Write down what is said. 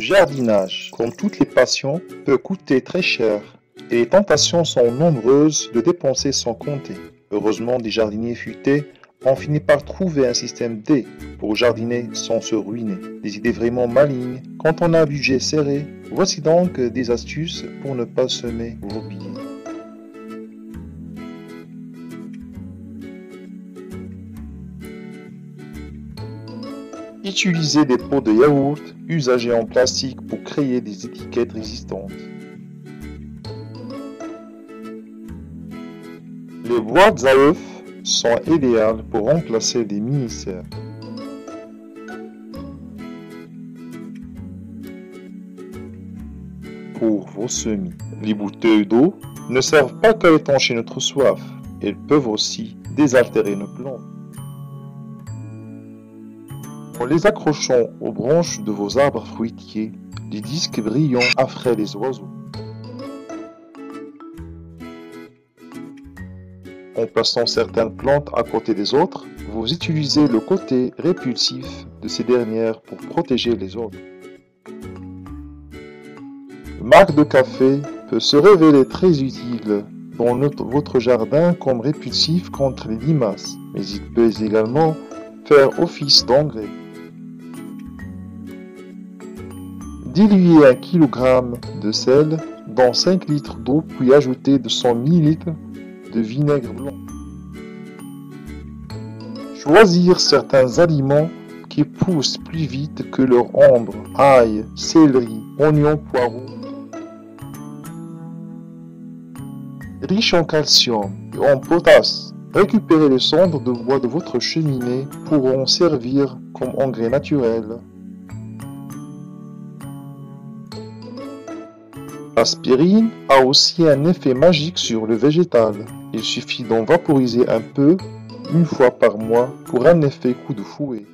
jardinage, comme toutes les passions, peut coûter très cher et les tentations sont nombreuses de dépenser sans compter. Heureusement, des jardiniers futés ont fini par trouver un système D pour jardiner sans se ruiner. Des idées vraiment malignes quand on a un budget serré. Voici donc des astuces pour ne pas semer vos pieds. Utilisez des pots de yaourt usagés en plastique pour créer des étiquettes résistantes. Les boîtes à œufs sont idéales pour remplacer des mini-serres. Pour vos semis, les bouteilles d'eau ne servent pas qu'à étancher notre soif, elles peuvent aussi désaltérer nos plantes. En les accrochant aux branches de vos arbres fruitiers, les disques brillants affraient les oiseaux. En plaçant certaines plantes à côté des autres, vous utilisez le côté répulsif de ces dernières pour protéger les autres. Le marque de café peut se révéler très utile dans votre jardin comme répulsif contre les limaces, mais il peut également faire office d'engrais. Diluez un kg de sel dans 5 litres d'eau puis ajoutez 200 ml de vinaigre blanc. Choisir certains aliments qui poussent plus vite que leur ombre, ail, céleri, oignon, poireau. Riche en calcium et en potasse, récupérez les cendres de bois de votre cheminée pourront servir comme engrais naturel. L'aspirine a aussi un effet magique sur le végétal. Il suffit d'en vaporiser un peu une fois par mois pour un effet coup de fouet.